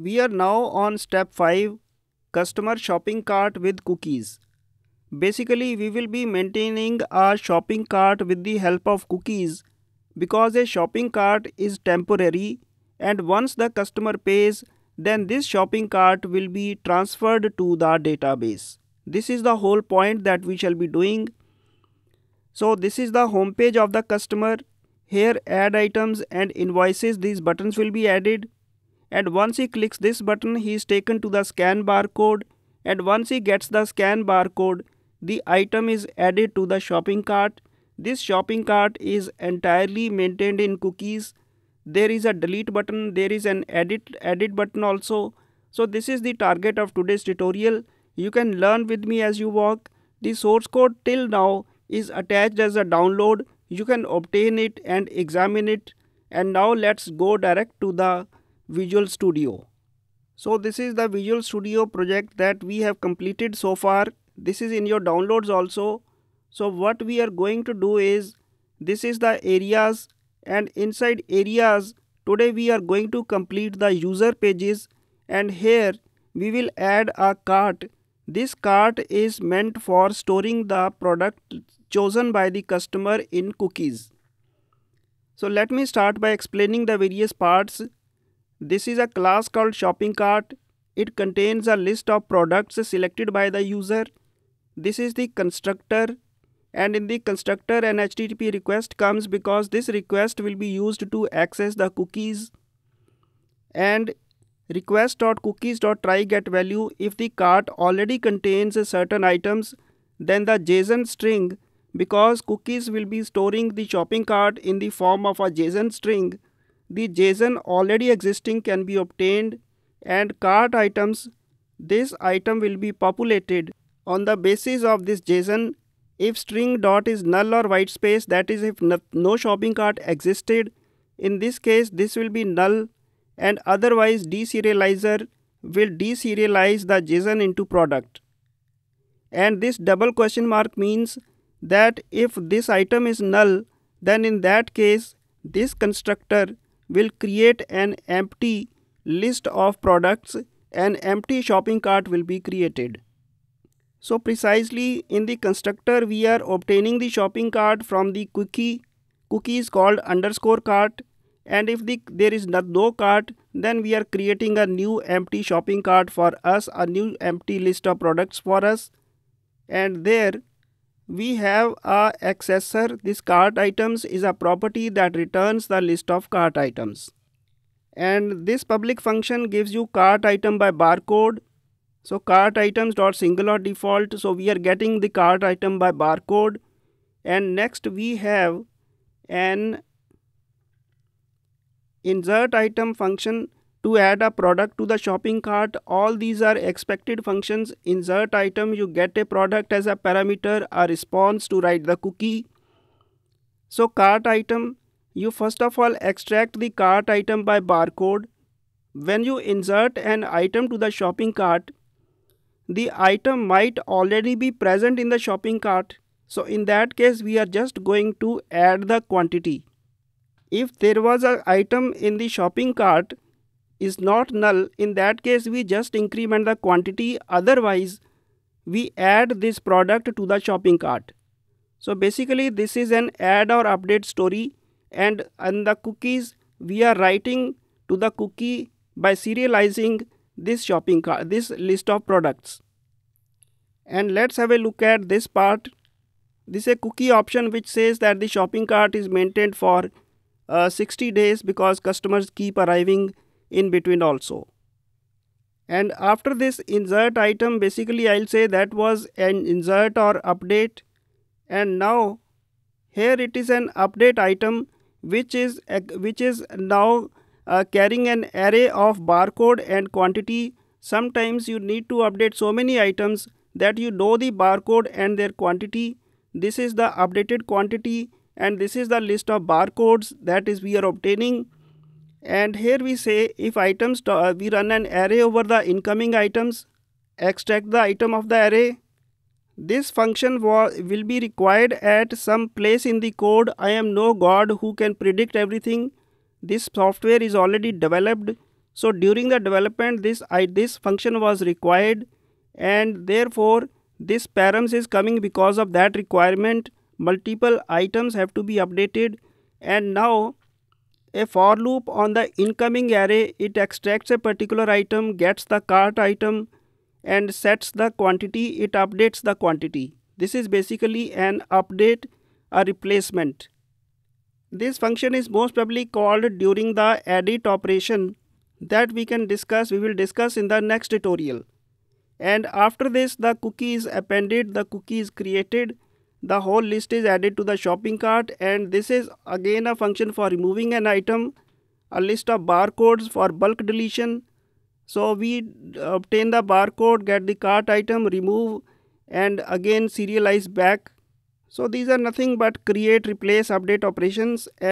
We are now on step 5 customer shopping cart with cookies. Basically we will be maintaining a shopping cart with the help of cookies because a shopping cart is temporary and once the customer pays then this shopping cart will be transferred to the database. This is the whole point that we shall be doing. So this is the home page of the customer. Here add items and invoices these buttons will be added and once he clicks this button he is taken to the scan barcode and once he gets the scan barcode the item is added to the shopping cart. This shopping cart is entirely maintained in cookies. There is a delete button, there is an edit edit button also. So this is the target of today's tutorial. You can learn with me as you walk. The source code till now is attached as a download. You can obtain it and examine it. And now let's go direct to the Visual Studio. So this is the Visual Studio project that we have completed so far. This is in your downloads also. So what we are going to do is this is the areas and inside areas today we are going to complete the user pages and here we will add a cart this cart is meant for storing the product chosen by the customer in cookies. So let me start by explaining the various parts. This is a class called shopping cart. It contains a list of products selected by the user. This is the constructor and in the constructor an HTTP request comes because this request will be used to access the cookies and request.cookies.try get value if the cart already contains certain items then the json string because cookies will be storing the shopping cart in the form of a json string the json already existing can be obtained and cart items this item will be populated on the basis of this json if string dot is null or white space that is if no shopping cart existed in this case this will be null and otherwise deserializer will deserialize the JSON into product. And this double question mark means that if this item is null, then in that case, this constructor will create an empty list of products, an empty shopping cart will be created. So precisely in the constructor, we are obtaining the shopping cart from the cookie. Cookie is called underscore cart and if the, there is no, no cart then we are creating a new empty shopping cart for us a new empty list of products for us and there we have a accessor. This cart items is a property that returns the list of cart items. And this public function gives you cart item by barcode. So cart items dot single or default. So we are getting the cart item by barcode. And next we have an insert item function to add a product to the shopping cart all these are expected functions. Insert item you get a product as a parameter a response to write the cookie. So cart item you first of all extract the cart item by barcode. When you insert an item to the shopping cart the item might already be present in the shopping cart. So in that case we are just going to add the quantity. If there was an item in the shopping cart is not null, in that case we just increment the quantity, otherwise we add this product to the shopping cart. So basically this is an add or update story and on the cookies we are writing to the cookie by serializing this shopping cart, this list of products. And let's have a look at this part. This is a cookie option which says that the shopping cart is maintained for uh, 60 days because customers keep arriving in between also. And after this insert item, basically I'll say that was an insert or update. And now here it is an update item which is which is now uh, carrying an array of barcode and quantity. Sometimes you need to update so many items that you know the barcode and their quantity. This is the updated quantity and this is the list of barcodes that is we are obtaining and here we say if items uh, we run an array over the incoming items extract the item of the array. This function will be required at some place in the code. I am no god who can predict everything. This software is already developed. So during the development this I, this function was required. And therefore this params is coming because of that requirement. Multiple items have to be updated. And now a for loop on the incoming array it extracts a particular item gets the cart item and sets the quantity. It updates the quantity. This is basically an update a replacement. This function is most probably called during the edit operation that we can discuss we will discuss in the next tutorial. And after this the cookie is appended the cookie is created the whole list is added to the shopping cart and this is again a function for removing an item a list of barcodes for bulk deletion. So we obtain the barcode get the cart item remove and again serialize back. So these are nothing but create replace update operations